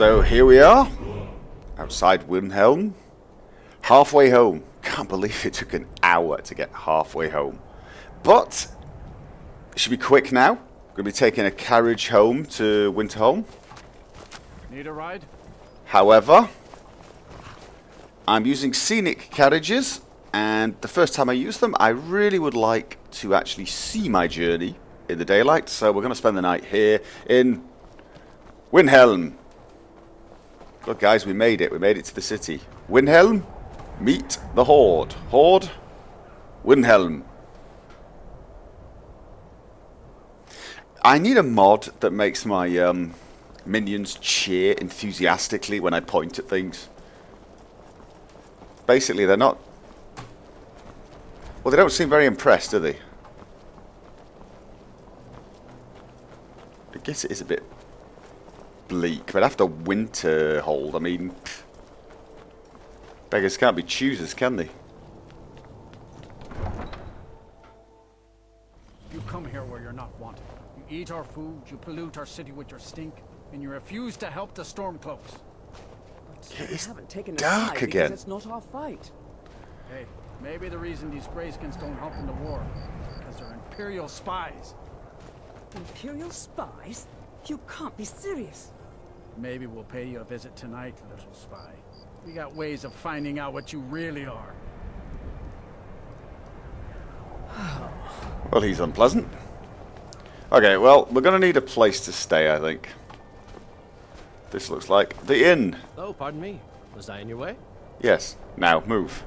So here we are, outside Windhelm, halfway home. Can't believe it took an hour to get halfway home. But, it should be quick now. Going to be taking a carriage home to Winterhold. Need a ride? However, I'm using scenic carriages, and the first time I use them, I really would like to actually see my journey in the daylight. So we're going to spend the night here in Windhelm. Guys, we made it. We made it to the city. Windhelm, meet the Horde. Horde, Windhelm. I need a mod that makes my um, minions cheer enthusiastically when I point at things. Basically, they're not... Well, they don't seem very impressed, do they? I guess it is a bit bleak, but after Winterhold, I mean... Beggars can't be choosers, can they? You come here where you're not wanted. You eat our food, you pollute our city with your stink, and you refuse to help the Stormcloaks. Yeah, it's haven't taken a dark side again. it's not our fight. Hey, maybe the reason these Greyskins don't help in the war is because they're Imperial spies. Imperial spies? You can't be serious. Maybe we'll pay you a visit tonight, little spy. We got ways of finding out what you really are. Well, he's unpleasant. Okay, well, we're going to need a place to stay, I think. This looks like the inn. Oh, pardon me. Was I in your way? Yes. Now, move.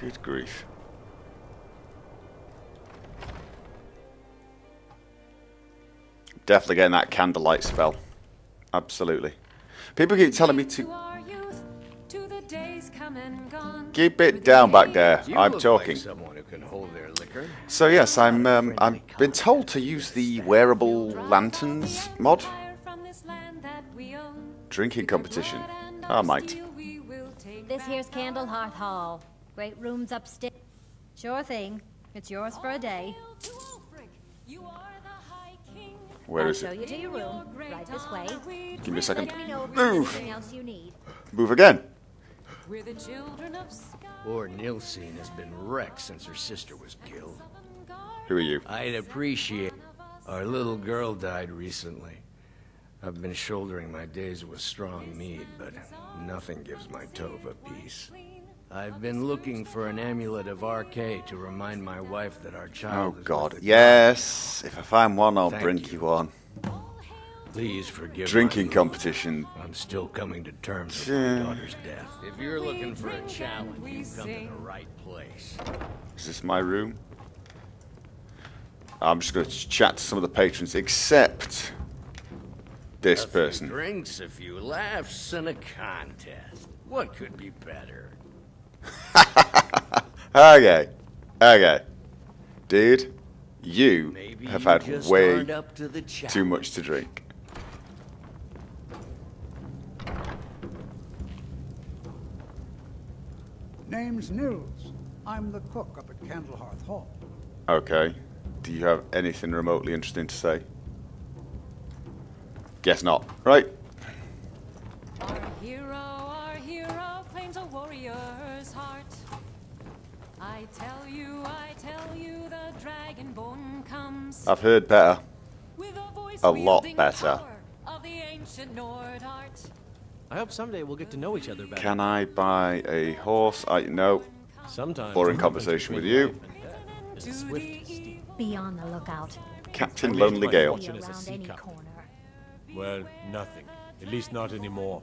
Good grief. Definitely getting that candlelight spell. Absolutely. People keep telling me to keep it down back there. I'm talking. Like someone who can hold their liquor. So yes, I'm. Um, I've been told to use the wearable lanterns mod. Drinking competition. I might. This here's Candlehearth Hall. Great rooms upstairs. Sure thing. It's yours for a day. Where I'll is show it? you to your room. Right this way. Give me a second. Let me know if there's Move. you need. Move again. We're the children of. Poor Nilsine has been wrecked since her sister was killed. Who are you? I'd appreciate. Our little girl died recently. I've been shouldering my days with strong mead, but nothing gives my Tova peace. I've been looking for an amulet of Arkay to remind my wife that our Oh child is God. with the Yes. If I find one, I'll Thank bring you. you one. Please forgive my Drinking little- competition. I'm still coming to terms with Yeah. my daughter's death. If you're looking for a challenge, you've come to the right place. Is this my room? I'm just going to chat to some of the patrons, except this A person. drinks, a few laughs, and a contest. What could be better? Okay. Okay. Dude, you Maybe have had just way up to the too much to drink. Name's Nils. I'm the cook up at Candlehearth Hall. Okay. Do you have anything remotely interesting to say? Guess not. Right. Comes I've heard better. with a voice a lot better. of the ancient Nord. I hope someday we'll get to know each other better. Can I buy a horse? I no. Sometimes Boring conversation with you. life and death is the swiftest steep. Be on the lookout. Captain I Lonely Gale. Be fortune as a around sea any captain. corner. Well, nothing. At least not anymore.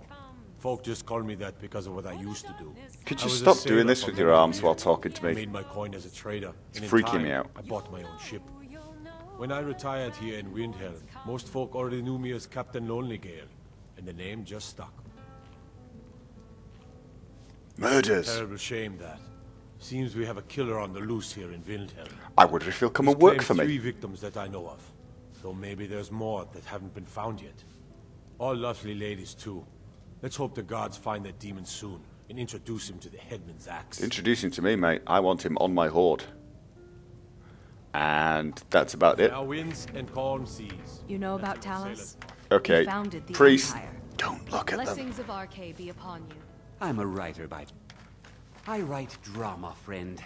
Folk just call me that because of what I used to do. Could you stop doing this with your arms while talking to I me? made my coin as a trader. It's freaking time, me out. I bought my own ship. When I retired here in Windhelm, most folk already knew me as Captain Lonely Gale, and the name just stuck. Murders. Terrible shame that. Seems we have a killer on the loose here in Windhelm. I wonder if he'll come He's and work for Three me. victims that I know of, though maybe there's more that haven't been found yet. All lovely ladies too. Let's hope the gods find that demon soon and introduce him to the headman's axe. Introduce him to me, mate. I want him on my horde. And that's about it. Fair winds and calm seas. You know about Talos? Okay. He founded the Priest, Empire. don't look at them. Blessings of Arkay be upon you. I'm a writer by... I write drama, friend.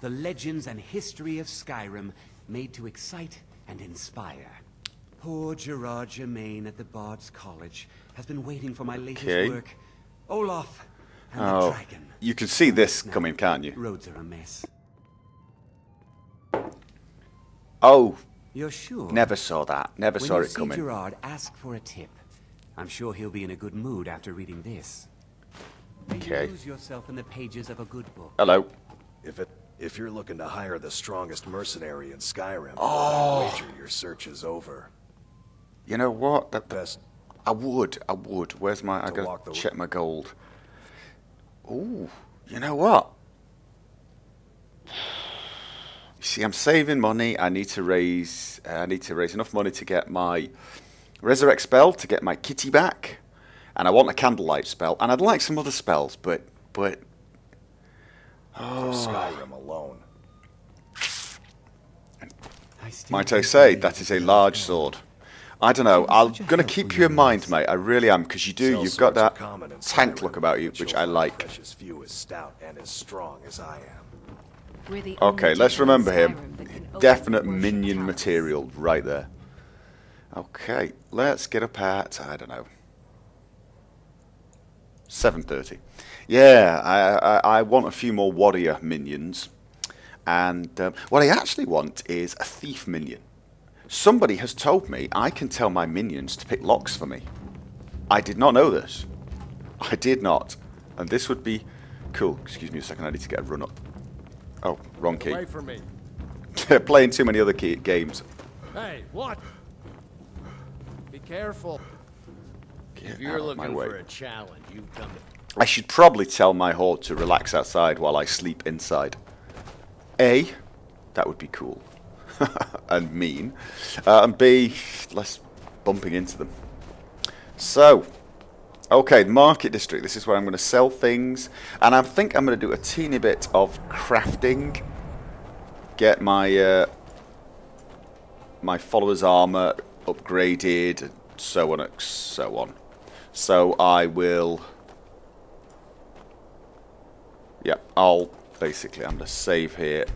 The legends and history of Skyrim made to excite and inspire. Poor Giraud Gemane at the Bard's College has been waiting for my latest Okay. work. Olaf and the Oh, Dragon. you can see this coming, can't you? Roads are a mess. Oh, You're sure? never saw that. Never when saw you it see coming. Gerard, ask for a tip. I'm sure he'll be in a good mood after reading this. Okay. you lose yourself in the pages of a good book. Hello. If it if you're looking to hire the strongest mercenary in Skyrim, Oh. I wager your search is over. You know what? That, Best I would. I would. Where's my? I gotta check my gold. Ooh. You know what? You see, I'm saving money. I need to raise. Uh, I need to raise enough money to get my resurrect spell to get my kitty back, and I want a candlelight spell, and I'd like some other spells, but but for Oh. Skyrim alone. I might I say that is a large gone. sword. I don't know. I'm gonna keep you in mind, mate. I really am, because you do. Cell You've got that tank look about you, which I like. Precious few as stout and as strong as I am. Okay, let's remember him. that can openly Definite minion material right there. Okay, let's get up at I don't know. 7:30. Yeah, I, I I want a few more warrior minions, and um, what I actually want is a thief minion. Somebody has told me I can tell my minions to pick locks for me. I did not know this. I did not, and this would be cool. Excuse me a second. I need to get a run up. Oh, wrong key. Away from me. Playing too many other key games. Hey, what? Be careful. Get If you're out of my looking for a challenge, you come to I should probably tell my horde to relax outside while I sleep inside. A, that would be cool and mean, uh, and B, less bumping into them. So, okay, market district. This is where I'm going to sell things, and I think I'm going to do a teeny bit of crafting. Get my uh, my followers' armor upgraded, and so on and so on. So I will. Yep, I'll basically I'm gonna save here.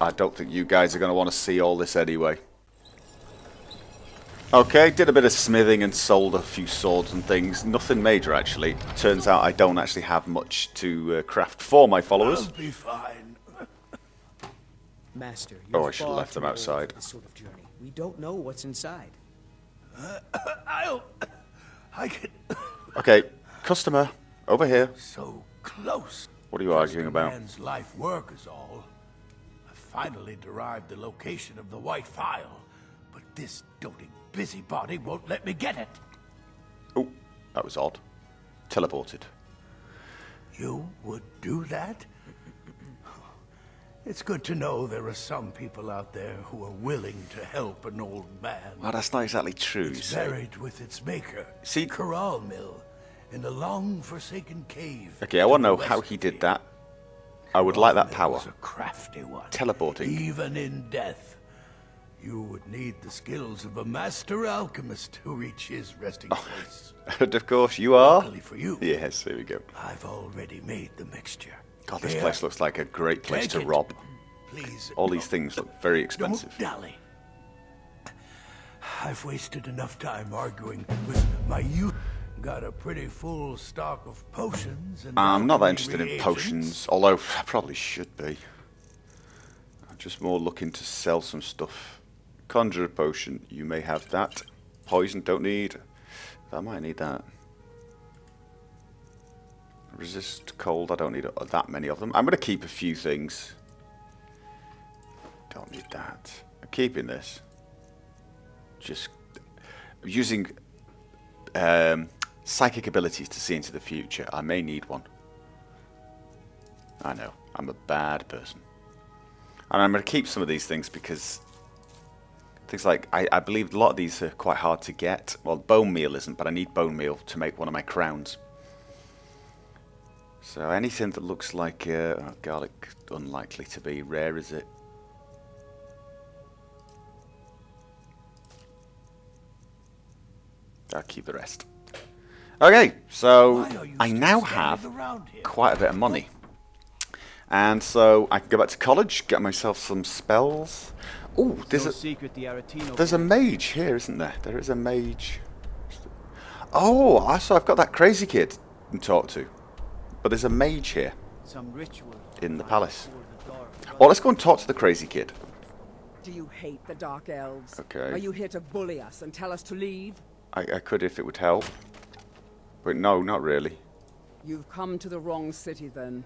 I don't think you guys are gonna want to see all this anyway. Okay, did a bit of smithing and sold a few swords and things. Nothing major actually. Turns out I don't actually have much to uh, craft for my followers. be fine. Master, Oh, you're I should've left them outside. This sort of journey. We don't know what's inside. I'll. I get Okay, customer, over here. So close. What are you Just arguing about? man's life work is all. I finally derived the location of the White Phial, but this doting busybody won't let me get it. Oh, that was odd. Teleported. You would do that? It's good to know there are some people out there who are willing to help an old man. Well, that's not exactly true, It's see. buried with its maker, See- Curalmil, in a long-forsaken cave. Okay, I want to know how he did that. I would like that power. a crafty one. Teleporting. Even in death, you would need the skills of a master alchemist to reach his resting oh, place. And of course, you are. Luckily for you. Yes, here we go. I've already made the mixture. God, this Here, place looks like a great place take to it. rob. Please. All these things look very expensive. Don't dally. I've wasted enough time arguing with my youth. Got a pretty full stock of potions and I'm not that interested in reagents. potions, although I probably should be. I'm just more looking to sell some stuff. Conjure potion, you may have that. Poison, don't need. I might need that. Resist cold, I don't need that many of them. I'm going to keep a few things. Don't need that. I'm keeping this. Just using um, psychic abilities to see into the future. I may need one. I know, I'm a bad person. And I'm going to keep some of these things because Things like, I, I believe a lot of these are quite hard to get. Well, bone meal isn't, but I need bone meal to make one of my crowns. So anything that looks like uh, oh, garlic, unlikely to be rare, is it? I'll keep the rest. Okay, so I now have quite a bit of money. And so I can go back to college, get myself some spells. Oh, there's a secret the Aretino there's a mage here, isn't there? There is a mage. Oh, I saw I've got that crazy kid to talk to. But there's a mage here Some ritual. in the palace. Oh, let's go and talk to the crazy kid. Do you hate the Dark Elves? Okay. Are you here to bully us and tell us to leave? I, I could if it would help. But no, not really. You've come to the wrong city then.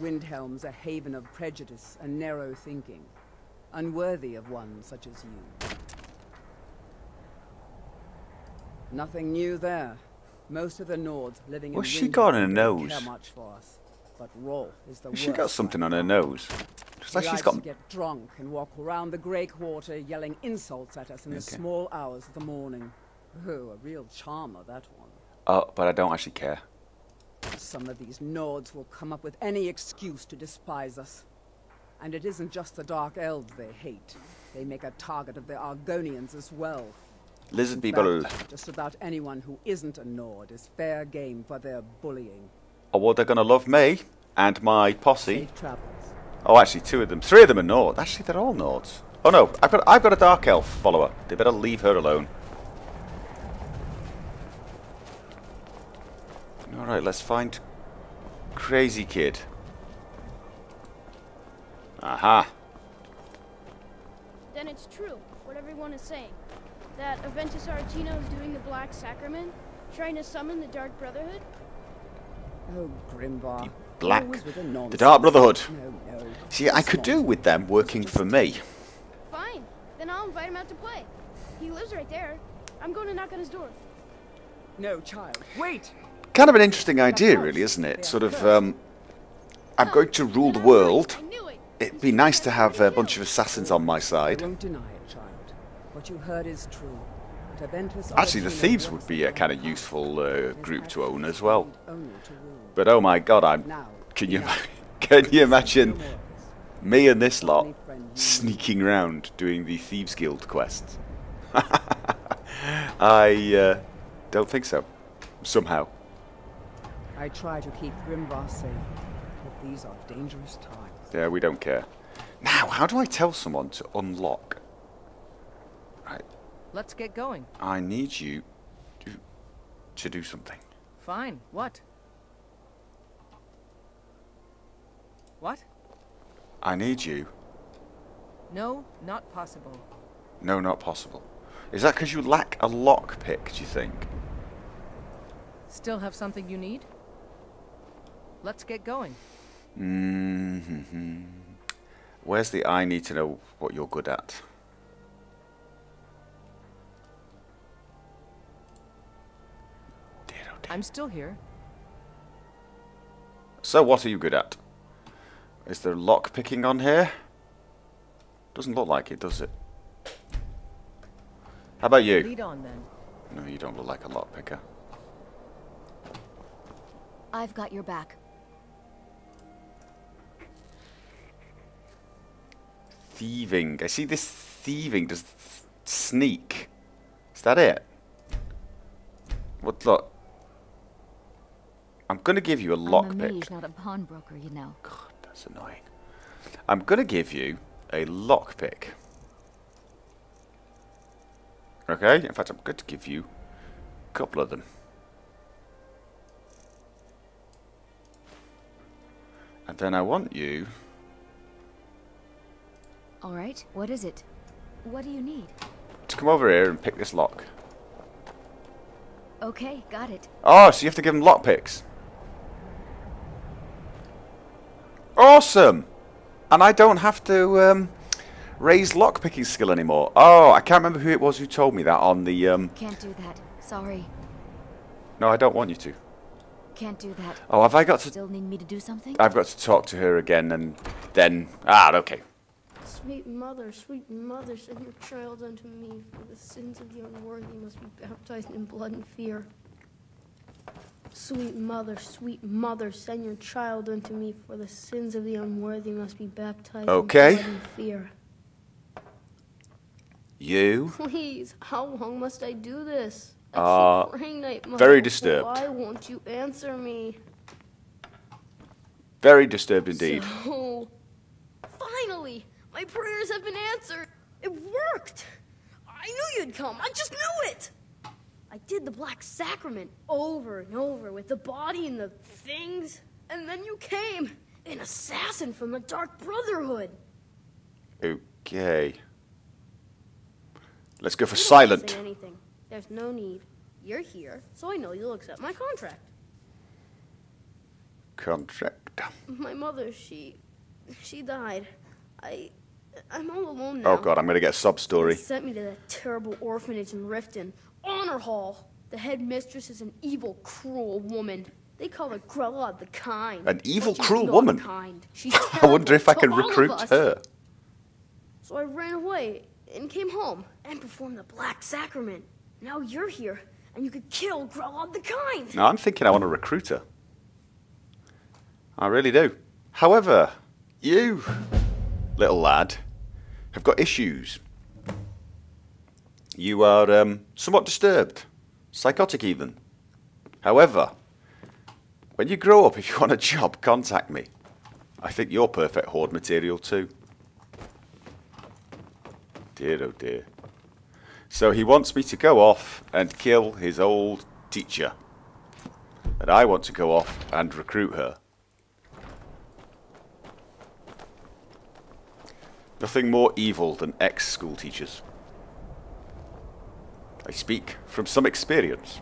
Windhelm's a haven of prejudice and narrow thinking. Unworthy of one such as you. Nothing new there. Most of the Nords living What's in she got on her nose? us. But Rolf is the she got something on her nose? He like she's got. get drunk and walk around the grey quarter yelling insults at us in the small hours of the morning. Oh, a real charmer, that one. Oh, but I don't actually care. Some of these Nords will come up with any excuse to despise us. And it isn't just the Dark Elves they hate. They make a target of the Argonians as well. Lizard people. fact, just about anyone who isn't a Nord is fair game for their bullying. Oh, well, they're gonna love me and my posse. Oh, actually, two of them. Three of them are Nord. Actually, they're all Nords. Oh no, I've got I've got a Dark Elf follower. They better leave her alone. All right, let's find Crazy Kid. Aha. Then it's true, what everyone is saying. That Aventus Aretino is doing the Black Sacrament, trying to summon the Dark Brotherhood? Oh, Grimvar. Black. The The. Dark Brotherhood. No, no. See, I could do with them working for me. Fine, then I'll invite him out to play. He lives right there. I'm going to knock on his door. No, child. Wait! Kind of an interesting idea, really, isn't it? Sort of, um, I'm going to rule the world. It'd be nice to have a bunch of assassins on my side. won't deny it, child. What you heard is true. Actually, the thieves would be a kind of useful uh, group to own as well. only to rule. But oh my god, I'm. Can you can you imagine me and this lot sneaking around doing the thieves guild quests? I uh, don't think so. Somehow. I try to keep Grimvar safe, but these are dangerous times. Yeah, we don't care. Now, how do I tell someone to unlock? Right, Let's get going. I need you to to do something. Fine. What? What? I need you. No, not possible. No, not possible. Is that because you lack a lockpick? Do you think? Still have something you need? Let's get going. Hmm Where's the I need to know what you're good at? I'm still here. So, what are you good at? Is there lock picking on here? Doesn't look like it, does it? How about you? Lead on then. No, you don't look like a lock picker. I've got your back. Thieving. I see this thieving. Does th sneak? Is that it? What? Look. I'm gonna give you a lockpick. not a pawnbroker, you know. God, That's annoying. I'm gonna give you a lockpick. Okay? In fact, I'm going to give you a couple of them. And then I want you All right, what is it? What do you need? to come over here and pick this lock. Okay, got it. Oh, so you have to give them lockpicks. Awesome! And I don't have to um, raise lockpicking skill anymore. Oh, I can't remember who it was who told me that on the... Um, Can't do that. Sorry. no, I don't want you to. Can't do that. Oh, have I got to... Still need me to do something? I've got to talk to her again and then... Ah, okay. Sweet mother, sweet mother, send your child unto me, for the sins of the unworthy must be baptized in blood and fear. Sweet mother, sweet mother, send your child unto me, for the sins of the unworthy must be baptized Okay. in blood and fear. You? Please, how long must I do this? Uh, praying night, Mother. very disturbed. Why won't you answer me? Very disturbed indeed. So, finally, my prayers have been answered. It worked. I knew you'd come. I just knew it. I did the Black Sacrament over and over with the body and the things, and then you came, an assassin from the Dark Brotherhood. Okay. Let's go for silent. Anything. There's no need. You're here, so I know you'll accept my contract. Contract. My mother, she, she died. I, I'm all alone oh, now. Oh god, I'm gonna get a sub story. They sent me to that terrible orphanage in Riften. Honor Hall. The headmistress is an evil, cruel woman. They call her Grelod the Kind. An evil, cruel woman? Kind. She's I wonder if I can to all of recruit her. So I ran away and came home and performed the Black Sacrament. Now you're here, and you could kill Grelod the Kind. No, I'm thinking I want to recruit her. I really do. However, you, little lad, have got issues. You are um, somewhat disturbed, psychotic even. However, when you grow up, if you want a job, contact me. I think you're perfect horde material too. Dear oh dear. So he wants me to go off and kill his old teacher. And I want to go off and recruit her. Nothing more evil than ex-school teachers. I speak from some experience.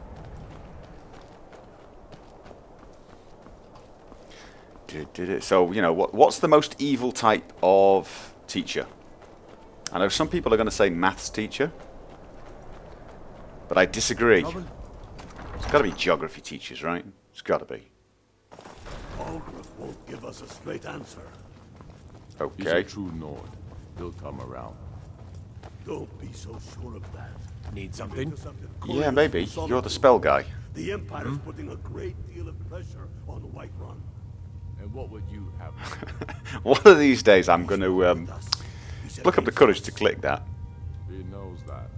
Did, did it. So, you know, what, what's the most evil type of teacher? I know some people are going to say maths teacher, but I disagree. It's got to be geography teachers, right? It's got to be. Olgrith won't give us a straight answer. Okay. He's a true Nord. He'll come around. Don't be so sure of that. Need something? Yeah, maybe. You're the spell guy. The Empire's putting a great deal of pressure on Whiterun. And what would you have? One of these days, I'm going to um, look up the courage to click that. he knows that.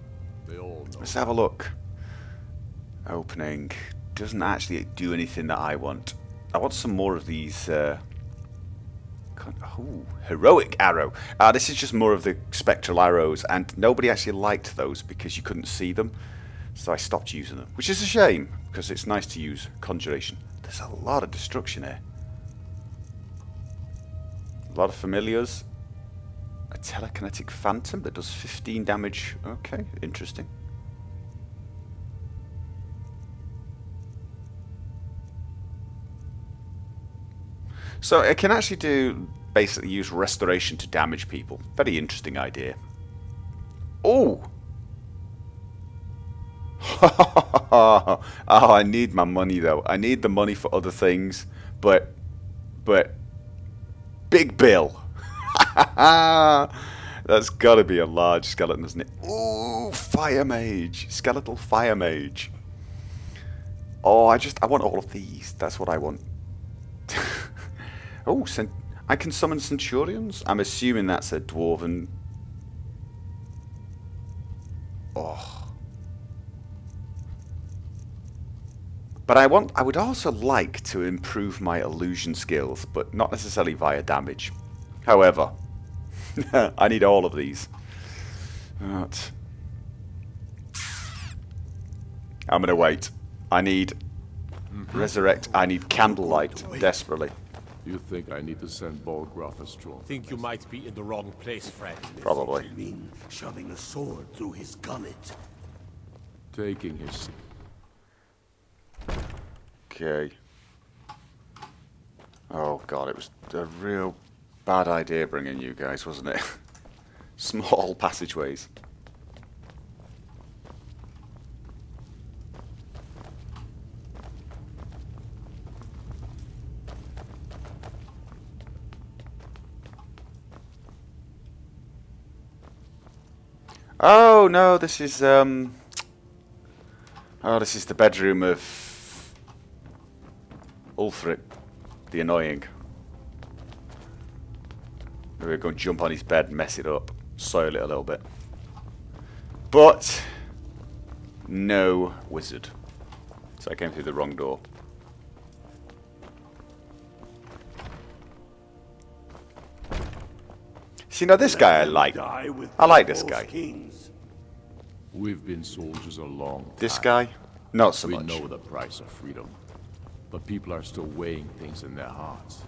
They all know. Let's have a look. Opening doesn't actually do anything that I want. I want some more of these. Uh, heroic arrow. Uh, this is just more of the spectral arrows, and nobody actually liked those because you couldn't see them. So I stopped using them, which is a shame because it's nice to use conjuration. There's a lot of destruction here. A lot of familiars. A telekinetic phantom that does 15 damage. Okay, interesting. So it can actually do basically use restoration to damage people. Very interesting idea. Oh! oh, I need my money though. I need the money for other things, but but big bill. That's got to be a large skeleton, isn't it? Ooh, fire mage, skeletal fire mage. Oh, I just I want all of these. That's what I want. Oh, I can summon centurions. I'm assuming that's a dwarven. Oh. But I want I would also like to improve my illusion skills, but not necessarily via damage. However, I need all of these. Right. I'm gonna wait. I need mm-hmm. resurrect. I need candlelight desperately. You think I need to send Balgruuf astral? Think you might be in the wrong place, friend. Probably. mean shoving a sword through his gullet? Taking his. Okay. Oh god, it was a real bad idea bringing you guys, wasn't it? Small passageways. Oh no, this is um. Oh, this is the bedroom of Ulfric, the annoying. We're going to jump on his bed mess it up, soil it a little bit. But no wizard. So I came through the wrong door. See, now this guy I like. I like this guy. We've been soldiers a long time. This guy? Not so we much. know the price of freedom. But people are still weighing things in their hearts.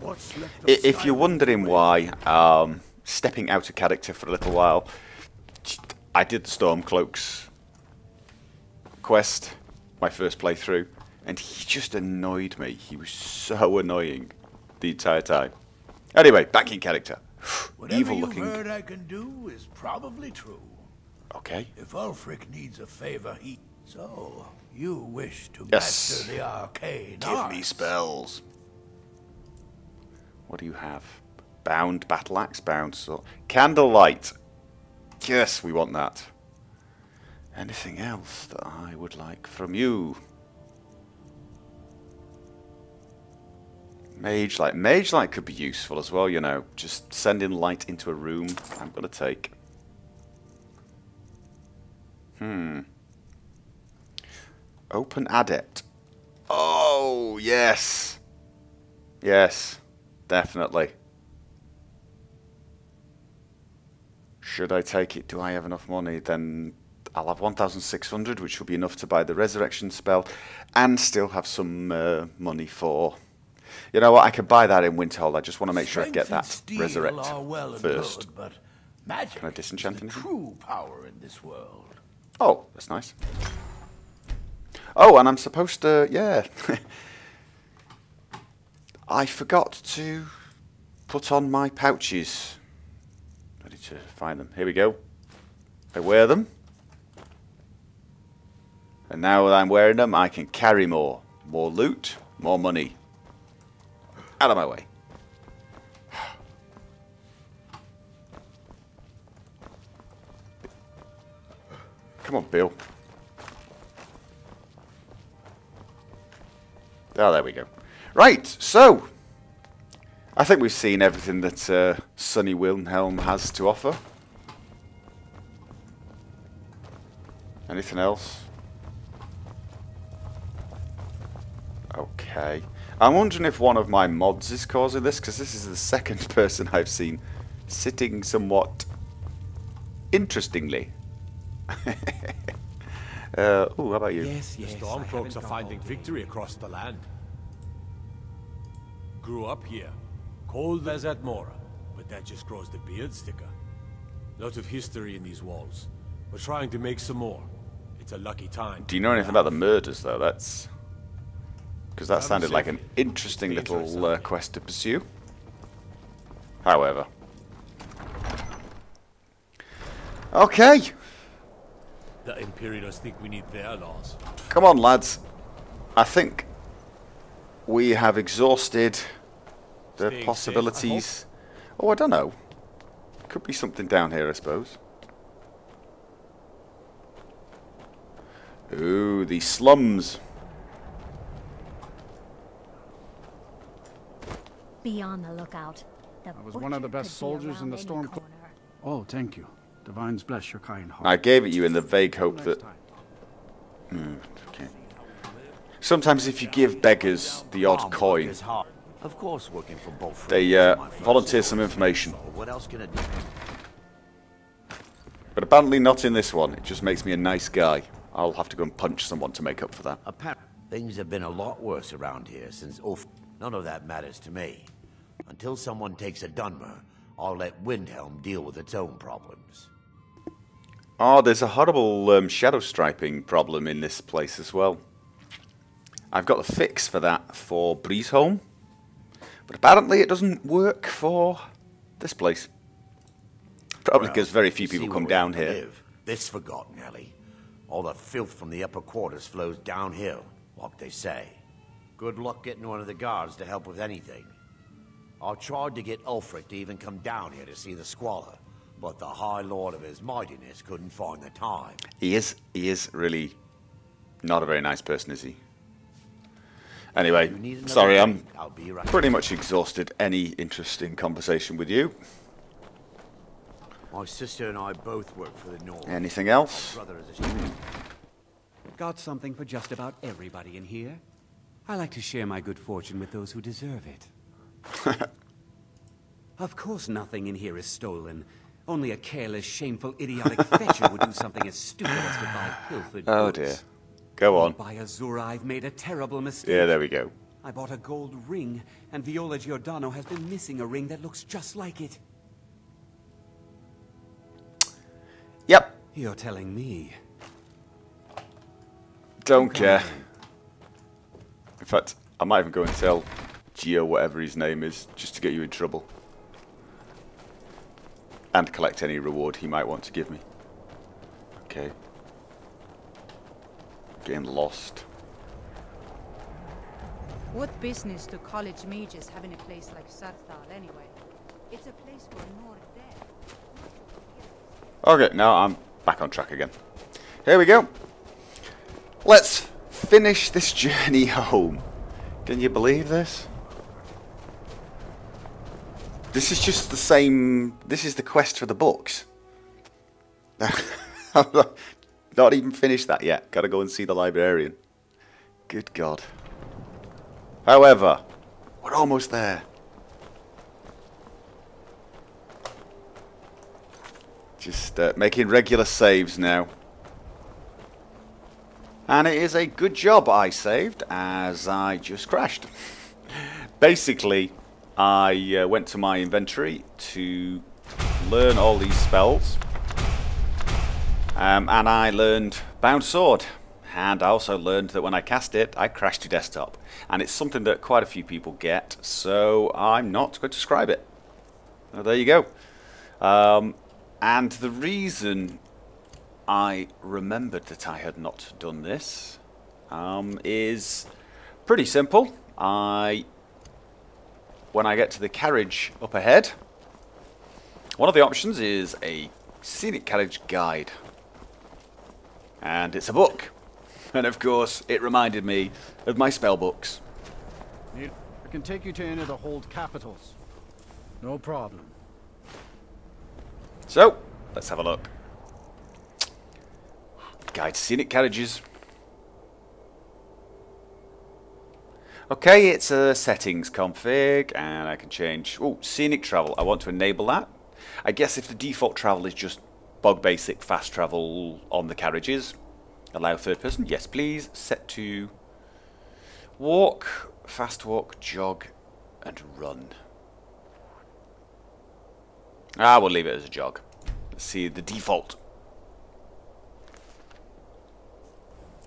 What's left If you're wondering why, um, stepping out of character for a little while, I did the Stormcloaks quest, my first playthrough, and he just annoyed me. He was so annoying the entire time. Anyway, back in character. Whatever Evil you've looking. heard I can do is probably true. Okay. If Ulfric needs a favor, he... So, you wish to Yes. master the arcane Give me spells. What do you have? Bound battle axe, bound sword, candlelight. Yes, we want that. Anything else that I would like from you? Mage light. Mage light could be useful as well, you know. Just sending light into a room. I'm gonna take. Hmm. Open adept. Oh, yes. Yes, definitely. Should I take it? Do I have enough money? Then I'll have 1,600, which will be enough to buy the resurrection spell, and still have some uh, money for. You know what? I can buy that in Winterhold. I just want to make sure I get that resurrect well first. good, but magic Can I disenchant is anything? true power in this world. Oh, that's nice. Oh, and I'm supposed to, yeah. I forgot to put on my pouches. I need to find them. Here we go. I wear them. And now that I'm wearing them, I can carry more. More loot, more money. Out of my way. Come on, Bill. Oh, there we go. Right, so I think we've seen everything that uh, Sunny Windhelm has to offer. Anything else? Okay. I'm wondering if one of my mods is causing this, because this is the second person I've seen sitting somewhat interestingly. uh, oh, how about you? Yes, yes, the Stormcloaks are finding victory across the land. Grew up here, cold as Atmora, but that just grows the beard sticker. Lots of history in these walls. We're trying to make some more. It's a lucky time. Do you know anything about the murders, though? That's because that sounded like an interesting little uh, quest to pursue. However, okay, The Imperials think we need their laws. come on, lads. I think we have exhausted the Staying safe, I possibilities. Oh, I don't know. Could be something down here, I suppose. Ooh, the slums. Be on the lookout. The I was one of the best could be soldiers in the any storm. corner. Oh, thank you. Divines bless your kind heart. I gave it you in the vague hope that. Hmm, okay. Sometimes, if you give beggars the odd coin, Of course, working for both. they uh, volunteer some information. What else can it do? But apparently, not in this one. It just makes me a nice guy. I'll have to go and punch someone to make up for that. Apparently, things have been a lot worse around here since Ulf. None of that matters to me. Until someone takes a Dunmer, I'll let Windhelm deal with its own problems. Oh, there's a horrible um, shadow striping problem in this place as well. I've got the fix for that for Breezehome, but apparently it doesn't work for this place. Probably because very few people come down here. Live. This forgotten alley. All the filth from the upper quarters flows downhill, like they say. Good luck getting one of the guards to help with anything. I tried to get Ulfric to even come down here to see the squalor, but the High Lord of his mightiness couldn't find the time. He is he is really not a very nice person, is he? Anyway, You need another sorry, I'm? I'll be right pretty much exhausted any interesting conversation with you. My sister and I both work for the North. Anything else? Brother is a Got something for just about everybody in here. I like to share my good fortune with those who deserve it. of course nothing in here is stolen. Only a careless, shameful, idiotic fetcher would do something as stupid as to buy pilfered Oh dear. Go on. By Azura, I've made a terrible mistake. Yeah, there we go. I bought a gold ring, and Viola Giordano has been missing a ring that looks just like it. Yep. You're telling me. Don't care. In fact, I might even go and tell Gio whatever his name is, just to get you in trouble. And collect any reward he might want to give me. Okay. Getting lost. What business do college mages have in a place like Saarthal anyway? It's a place for Nord dead. Okay, now I'm back on track again. Here we go. Let's finish this journey home. Can you believe this? This is just the same. This is the quest for the books. Not even finished that yet. Gotta go and see the librarian. Good God. However, we're almost there. Just uh, making regular saves now. And it is a good job I saved, as I just crashed. Basically, I uh, went to my inventory to learn all these spells. Um, and I learned Bound Sword. And I also learned that when I cast it, I crashed to desktop. And it's something that quite a few people get, so I'm not going to describe it. There you go. Um, and the reason I remembered that I had not done this um, is pretty simple. I, when I get to the carriage up ahead, one of the options is a scenic carriage guide, and it's a book. And of course, it reminded me of my spell books. I can take you to any of the hold capitals. No problem. So, let's have a look. Guide to scenic carriages. Okay, it's a settings config, and I can change. Oh, scenic travel. I want to enable that. I guess if the default travel is just bog basic fast travel on the carriages, allow third person. Yes, please. Set to walk, fast walk, jog, and run. Ah, we'll leave it as a jog. Let's see the default.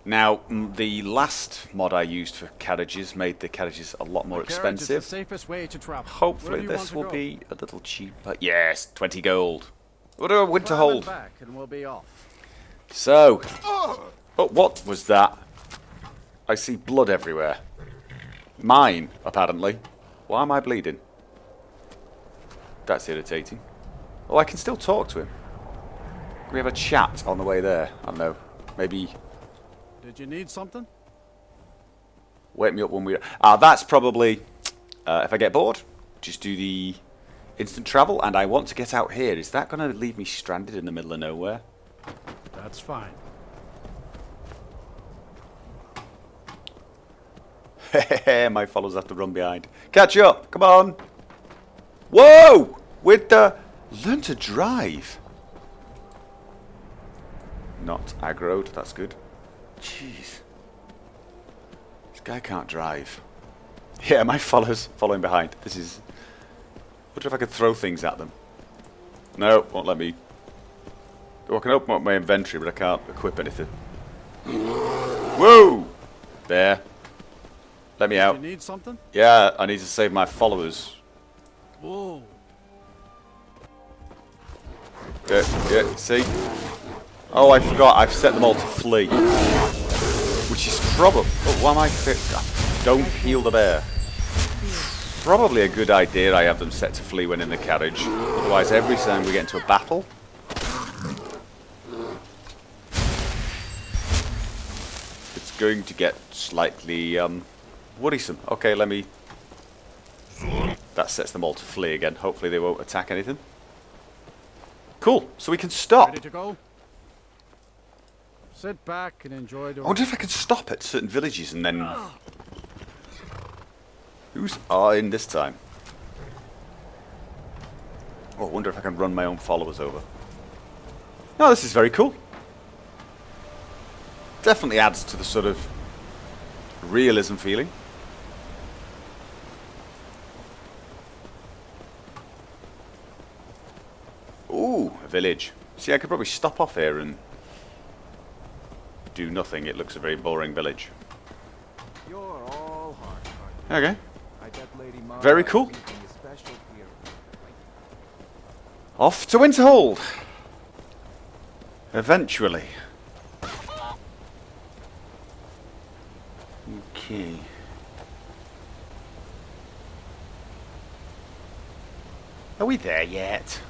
Now, the last mod I used for carriages made the carriages a lot more expensive. safest way to travel. Hopefully do you want this will go? be a little cheaper. Yes, 20 gold. What do I win to hold? back and we'll be off. So, oh, what was that? I see blood everywhere. Mine, apparently. Why am I bleeding? That's irritating. Oh, I can still talk to him. Can we have a chat on the way there? I don't know. Maybe Did you need something? wake me up when we... Ah, that's probably... Uh, if I get bored, just do the instant travel, and I want to get out here. Is that going to leave me stranded in the middle of nowhere? That's fine. My followers have to run behind. Catch up! Come on! Whoa! With the... Learn to drive. Not aggroed, that's good. Jeez. This guy can't drive. Yeah, my followers following behind. This is... Wonder if I could throw things at them. No, won't let me. Oh, I can open up my inventory, but I can't equip anything. Whoa! There. Let me out. You need something? Yeah, I need to save my followers. Whoa. Yeah, yeah, see? Oh, I forgot. I've set them all to flee. Probably... Oh, why am I... Fi Don't heal the bear. Probably a good idea I have them set to flee when in the carriage. Otherwise, every time we get into a battle... It's going to get slightly, um... Worrisome. Okay, let me... That sets them all to flee again. Hopefully they won't attack anything. Cool. So we can stop. Sit back and enjoy the. I wonder if I can stop at certain villages and then. Who's are in this time? Oh, I wonder if I can run my own followers over. No, this is very cool. Definitely adds to the sort of realism feeling. Ooh, a village. See, I could probably stop off here and do nothing. It looks a very boring village. You're all heart, aren't Okay. I bet Lady Very cool. using a special gear. Off to Winterhold. Eventually. Okay. Are we there yet?